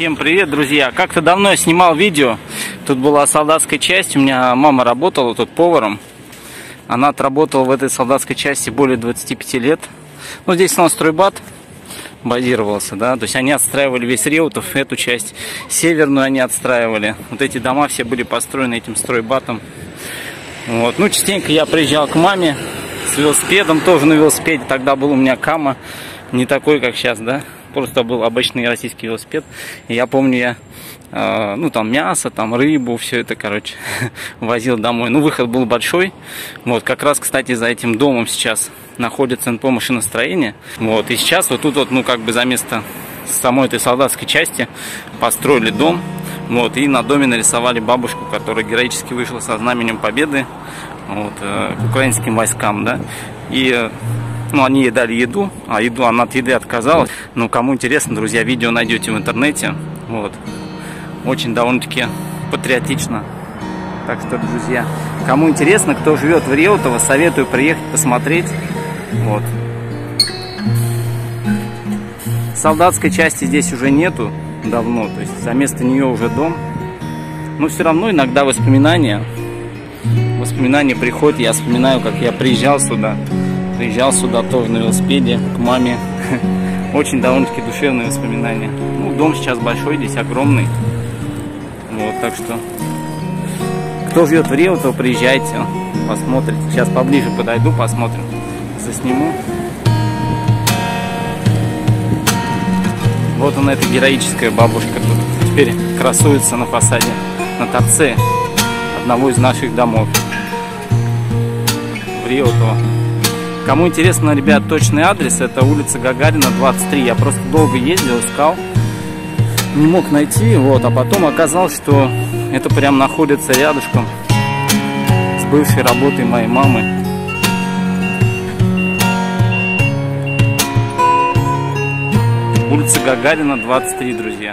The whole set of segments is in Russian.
Всем привет, друзья! Как-то давно я снимал видео. Тут была солдатская часть. У меня мама работала тут поваром. Она отработала в этой солдатской части более 25 лет. Ну, здесь у нас стройбат базировался, да. То есть они отстраивали весь Реутов, эту часть. Северную они отстраивали. Вот эти дома все были построены этим стройбатом. Вот. Ну, частенько я приезжал к маме с велосипедом, тоже на велосипеде. Тогда был у меня Кама, не такой, как сейчас, да просто был обычный российский велосипед. И я помню, я, э, ну, там мясо, там рыбу, все это, короче, возил домой. Ну, выход был большой. Вот, как раз, кстати, за этим домом сейчас находится НПО машиностроения. Вот, и сейчас вот тут вот, ну, как бы за место самой этой солдатской части построили дом. Вот, и на доме нарисовали бабушку, которая героически вышла со знаменем победы вот, э, к украинским войскам, да. И э, ну, они ей дали еду, а еду она от еды отказалась. Ну, кому интересно, друзья, видео найдете в интернете. Вот. Очень довольно-таки патриотично. Так что, друзья, кому интересно, кто живет в Реутово, советую приехать посмотреть. Вот. Солдатской части здесь уже нету давно, то есть за место нее уже дом. Но все равно иногда воспоминания, воспоминания приходят, я вспоминаю, как я приезжал сюда приезжал сюда тоже на велосипеде к маме. Очень довольно-таки душевные воспоминания. Ну, дом сейчас большой, здесь огромный. Вот, так что, кто живет в Рио, то приезжайте, посмотрите. Сейчас поближе подойду, посмотрим, засниму. Вот она, эта героическая бабушка тут теперь красуется на фасаде, на торце одного из наших домов в Рио-то. Кому интересно, ребят, точный адрес, это улица Гагарина, 23. Я просто долго ездил, искал, не мог найти, вот, а потом оказалось, что это прям находится рядышком с бывшей работой моей мамы. Улица Гагарина, 23, друзья.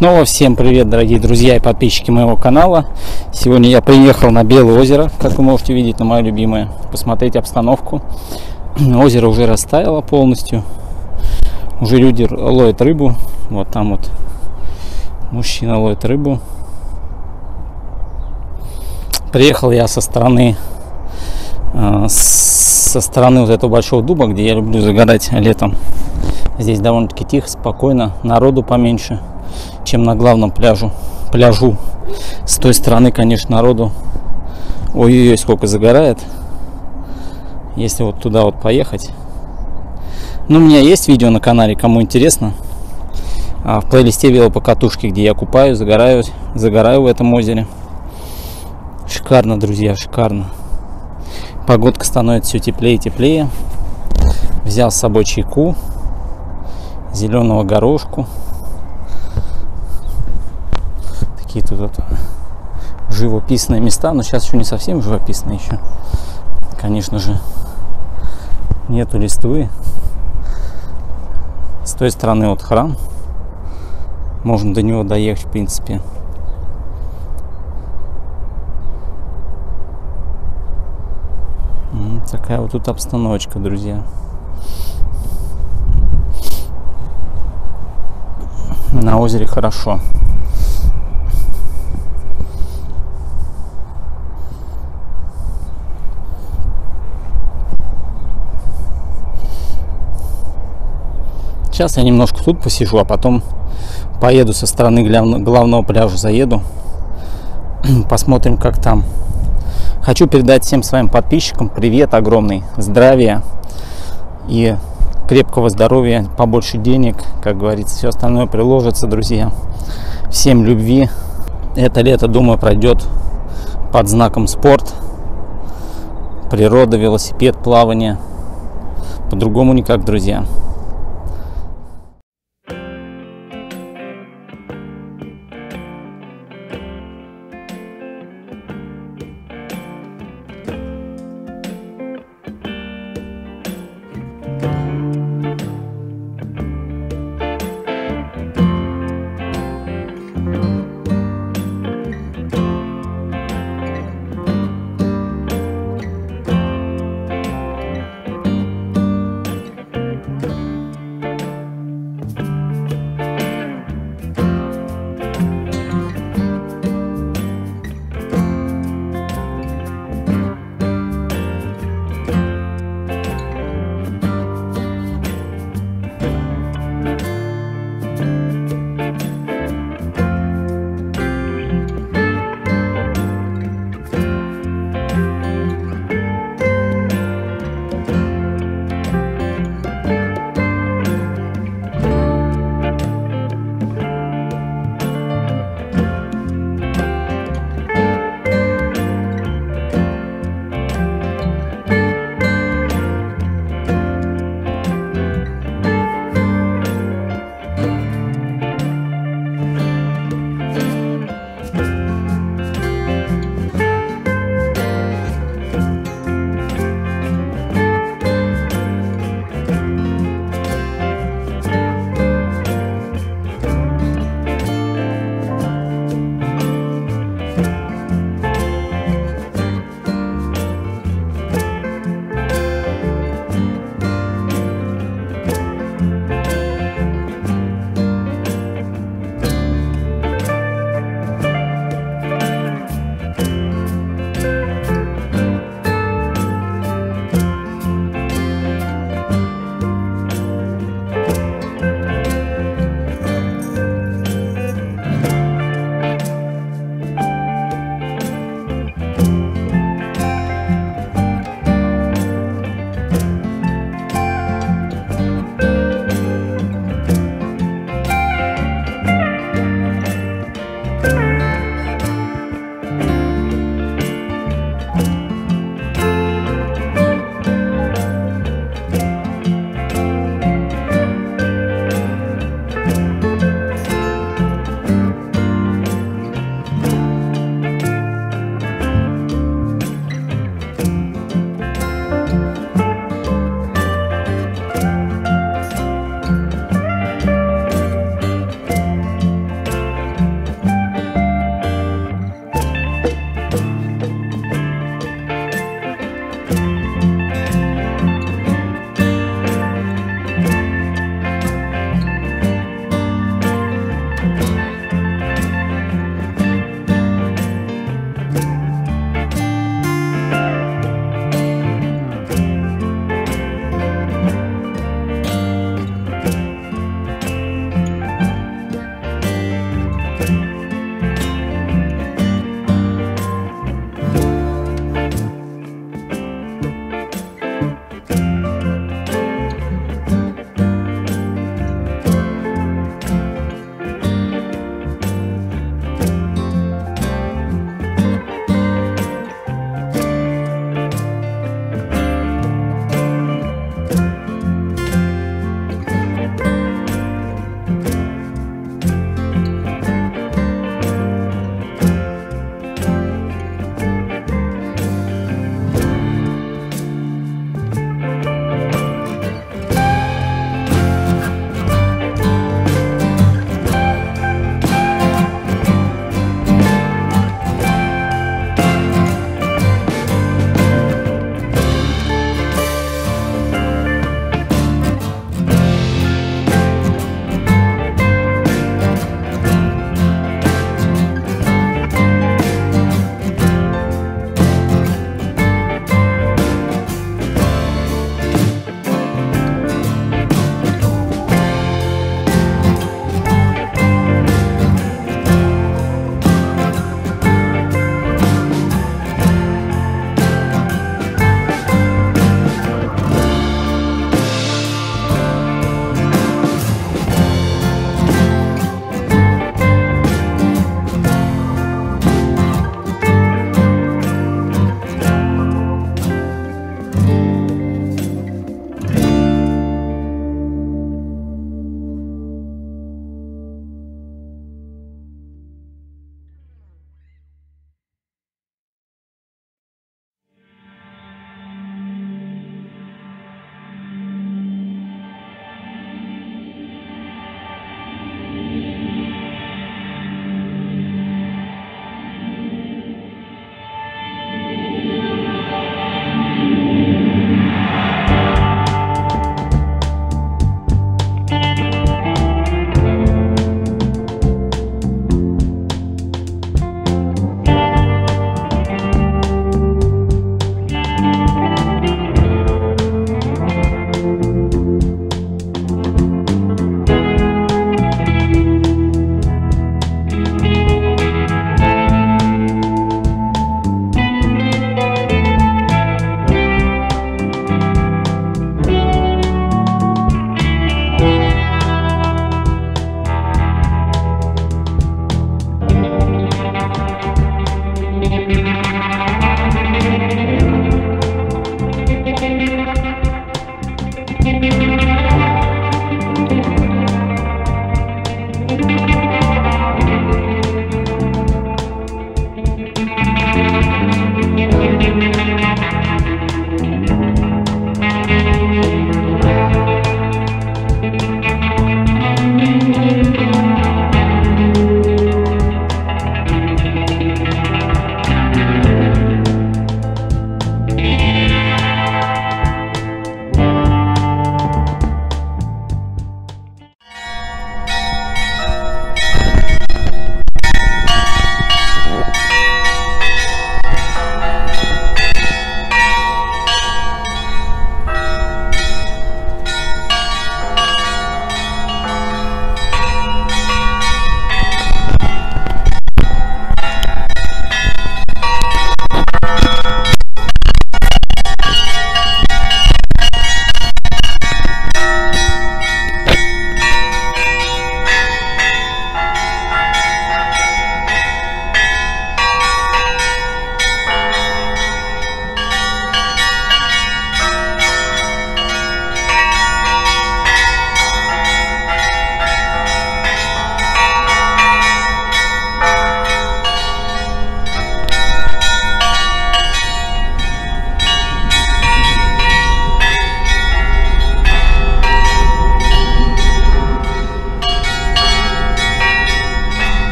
Снова всем привет, дорогие друзья и подписчики моего канала. Сегодня я приехал на Белое озеро, как вы можете видеть, на мое любимое. Посмотреть обстановку. Озеро уже растаяло полностью. Уже люди ловят рыбу. Вот там вот мужчина ловит рыбу. Приехал я со стороны а, со стороны вот этого большого дуба, где я люблю загадать летом. Здесь довольно-таки тихо, спокойно, народу поменьше чем на главном пляжу, пляжу. С той стороны, конечно, народу ой-ой-ой, сколько загорает. Если вот туда вот поехать. Ну, у меня есть видео на канале, кому интересно. А в плейлисте велопокатушки, где я купаюсь, загораю, загораю в этом озере. Шикарно, друзья, шикарно. Погодка становится все теплее и теплее. Взял с собой чайку, зеленого горошку. Какие-то тут живописные места, но сейчас еще не совсем живописные еще. Конечно же, нету листвы. С той стороны вот храм. Можно до него доехать, в принципе. Такая вот тут обстановочка, друзья. На озере хорошо. Сейчас я немножко тут посижу, а потом поеду со стороны главного пляжа, заеду. Посмотрим, как там. Хочу передать всем своим подписчикам привет огромный, здравия и крепкого здоровья, побольше денег, как говорится, все остальное приложится, друзья. Всем любви. Это лето, думаю, пройдет под знаком спорт, природа, велосипед, плавание. По-другому никак, друзья.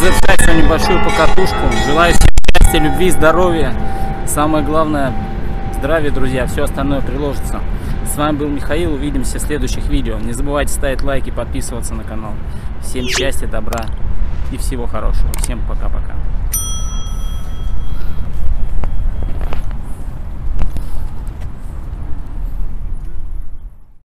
Завершать небольшую покатушку. Желаю всем счастья, любви, здоровья. Самое главное, здравия, друзья. Все остальное приложится. С вами был Михаил. Увидимся в следующих видео. Не забывайте ставить лайки, подписываться на канал. Всем счастья, добра и всего хорошего. Всем пока-пока.